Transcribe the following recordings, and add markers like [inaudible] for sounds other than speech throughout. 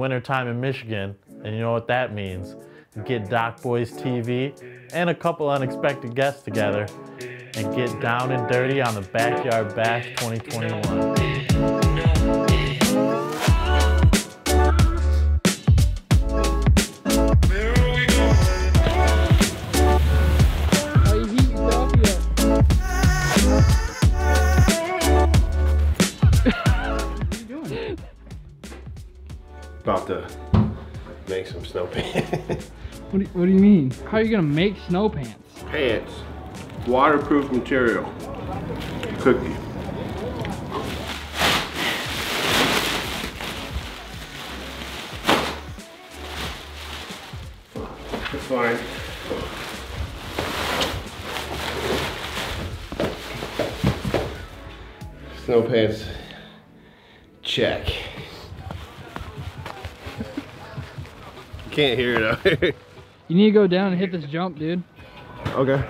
Wintertime in Michigan, and you know what that means. Get Dock Boys TV and a couple unexpected guests together and get down and dirty on the Backyard Bash 2021. What do, you, what do you mean? How are you gonna make snow pants? pants. Waterproof material. Cookie. It's fine. Snow pants. Check. [laughs] Can't hear it out here. You need to go down and hit this jump, dude. Okay.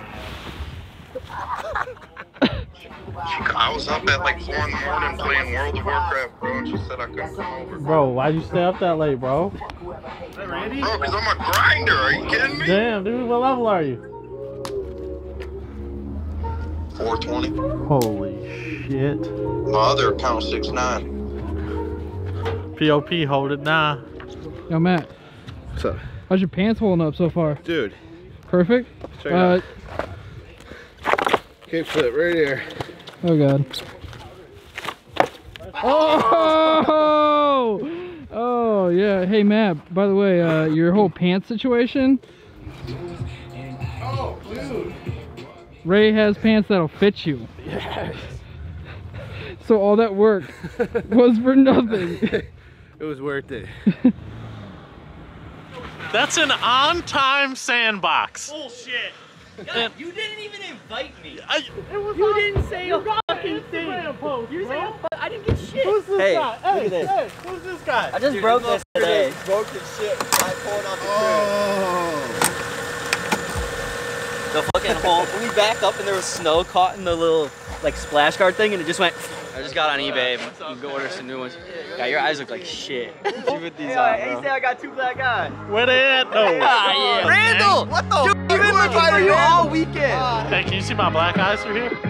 I was up at like four in the morning playing World of Warcraft, bro, and she said I couldn't come over. Bro, why'd you stay up that late, bro? Bro, because I'm a grinder. Are you kidding me? Damn, dude, what level are you? 420. Holy shit. My other account 69. POP, hold it now. Yo, Matt, What's up? How's your pants holding up so far? Dude, Perfect? check it Uh, flip right here. oh god. Oh! Oh, yeah. Hey, Matt, by the way, uh, your whole pants situation. Oh, dude. Ray has pants that'll fit you. Yes. So all that work [laughs] was for nothing. It was worth it. [laughs] That's an on-time sandbox. Bullshit. And- you didn't even invite me. I, You didn't say a fucking thing. post, You said a fu- I didn't get shit. Who's this Hey, guy? look Hey, at this. hey, who's this guy? I just broke this today. Broken shit. I pulling out Oh. The fucking hole. We backed up and there was snow caught in the little like splash guard thing and it just went. I just got on eBay and go order some new ones. Yeah, your eyes look like shit. [laughs] You put these on, bro. He said I got two black eyes. Where they at? No. Ah, yeah. Randall! What the? Dude, you've been looking for you all weekend. Hey, can you see my black eyes through here?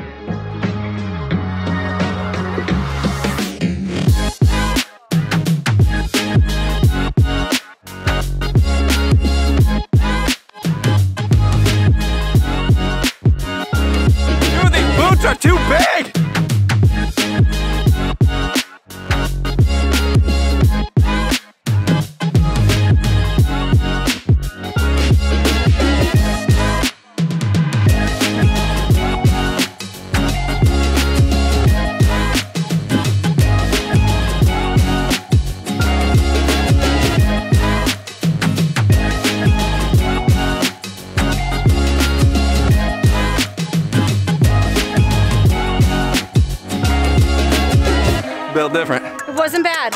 Different. It wasn't bad.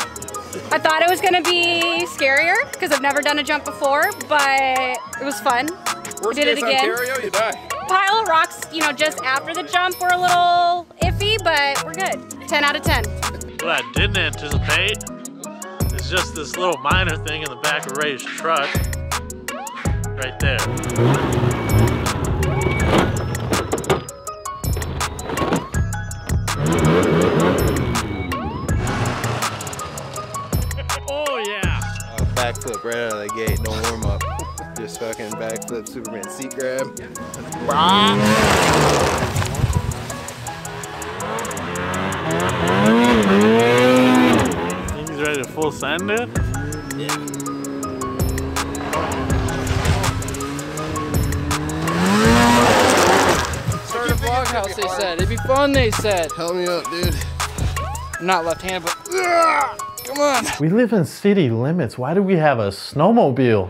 I thought it was gonna be scarier because I've never done a jump before, but it was fun. We did it again. Ontario, you die. Pile of rocks, you know, just after the jump were a little iffy, but we're good. 10 out of 10. What I didn't anticipate is just this little minor thing in the back of Ray's truck. Right there. The gate, no warm up. Just fucking backflip, Superman seat grab. Think he's ready to full send it? Start a vlog house, they said. It'd be fun, they said. Help me up, dude. I'm not left-handed, but come on. We live in city limits. Why do we have a snowmobile?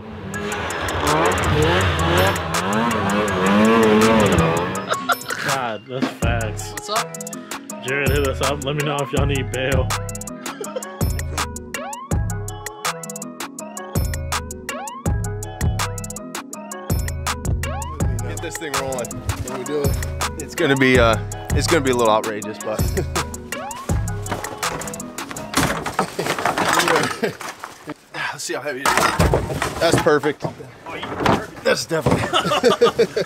God, that's facts. What's up? Jared, hit us up. Let me know if y'all need bail. Get this thing rolling. Can we do it? It's gonna be uh, it's gonna be a little outrageous, but. [laughs] [laughs] let's see how heavy it is. That's perfect. That's definitely. [laughs]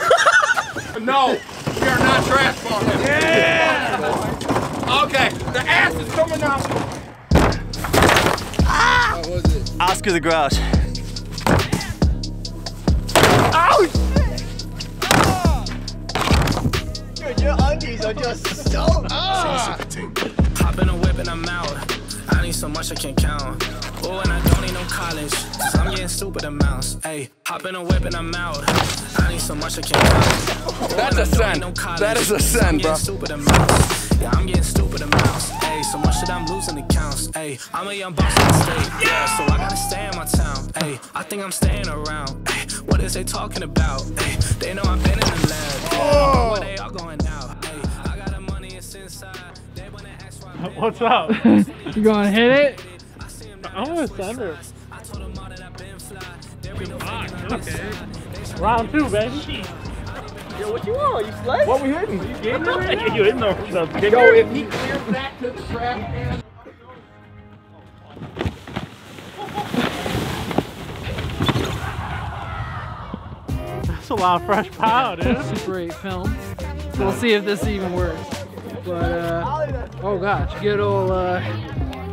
No, we are not trash talking. Yeah. Okay, the ass is coming out. Ah! Oscar the Grouch. I so much I can't count. Oh, and I don't need no college. Cause I'm getting stupid amounts. Hey, hop in a whip and I'm out. I need so much I can't count. Oh, That's a sin. no college, that is a sin, bro. Yeah, I'm getting stupid amounts. Hey, so much that I'm losing accounts. Hey, I'm a young boss in the state. Yeah, so I gotta stay in my town. Hey, I think I'm staying around. Hey, what is they talking about? Hey, they know I've been in the lab. Yeah, where they all going out. Hey, I got the money, it's inside. [laughs] What's up? [laughs] You gonna hit it? I'm gonna send her. I told them all that I've been fly. There ain't no faking on this side. Round two, baby. Yo, what you want? You sled? What we hitting? you in the, the Yo, if he clears that to the trash can. That's a lot of fresh power, dude. Great film. We'll see if this even works. But uh, oh gosh, good old uh,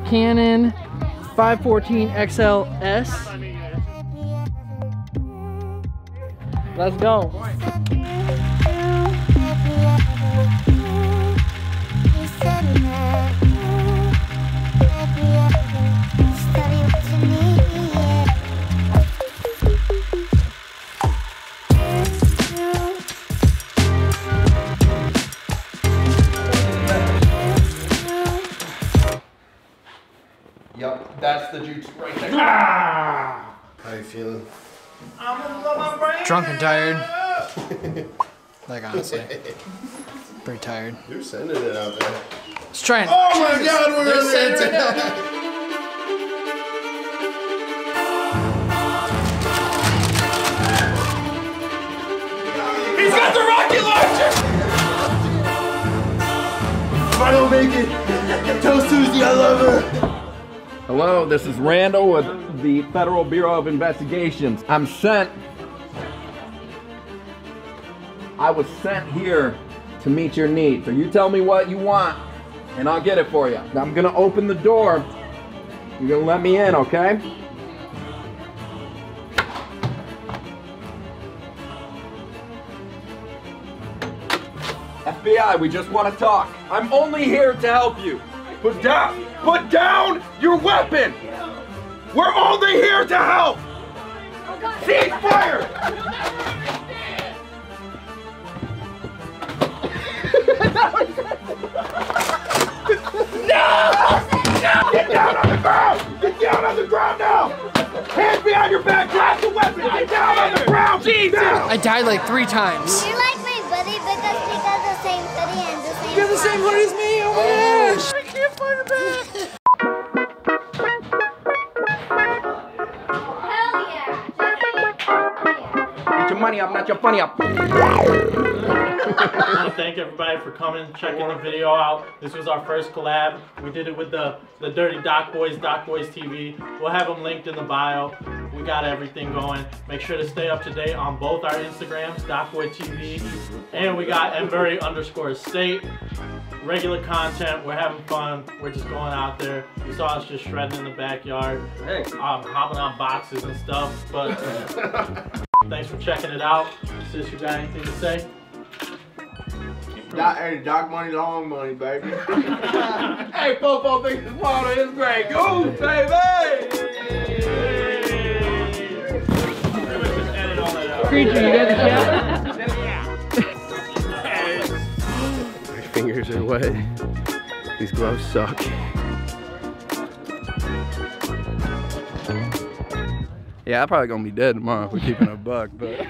Canon 514 XLS. Let's go. Drunk and tired. [laughs] like honestly, pretty tired. You're sending it out there. Just trying. Oh my God, we're in there. He's got the rocket launcher! I don't make it. Tell Susie I love her. Hello, this is Randall with the Federal Bureau of Investigations. I'm sent. I was sent here to meet your needs. So you tell me what you want, and I'll get it for you. I'm gonna open the door. You're gonna let me in, okay? FBI, we just want to talk. I'm only here to help you. Put down, put down your weapon. We're only here to help. Cease fire. no! No! Get down on the ground! Get down on the ground now! Hands behind your back! Drop the weapon! Get down on the ground! Jesus! I died like three times. You're like my buddy because we got the same hoodie and the same. You have the same hoodie as me. My gosh. I can't find it back. Hell yeah! Get your money up, not your funny up. I want to thank everybody for coming, checking the video out. This was our first collab. We did it with the, the Dirty Dock Boys, Dock Boys TV. We'll have them linked in the bio. We got everything going. Make sure to stay up to date on both our Instagrams, Dock Boy TV, and we got Embury underscore state. Regular content. We're having fun. We're just going out there. You saw us just shredding in the backyard, um, hopping on boxes and stuff. But [laughs] thanks for checking it out. Sis, you got anything to say? Doc, hey, Doc money, long money, baby. [laughs] Hey, Popo thinks his water is great. Go, baby! Creature, you got the cat? My fingers are wet. These gloves suck. Yeah, I'm probably gonna be dead tomorrow if we're keeping a buck, but